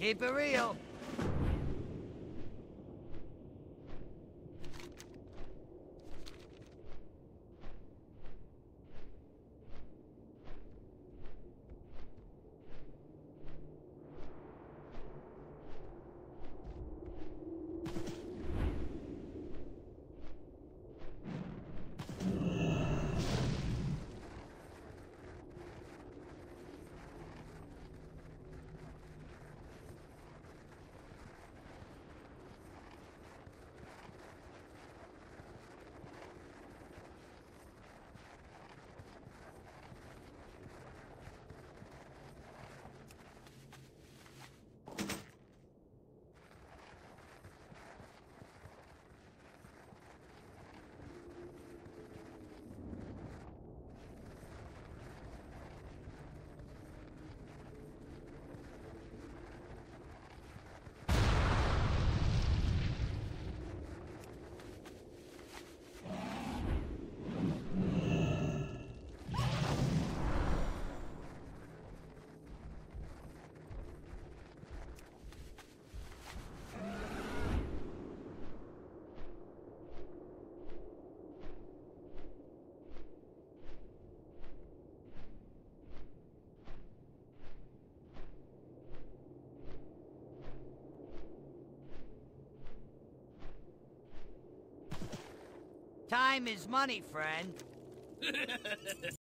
Keep it real. Time is money, friend.